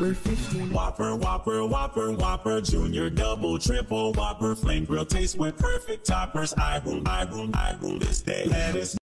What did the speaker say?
Number 15. Whopper, Whopper, Whopper, Whopper, Junior, Double, Triple, Whopper, Flame Grill taste with perfect toppers. I will, I will, I will this day. Lettuce,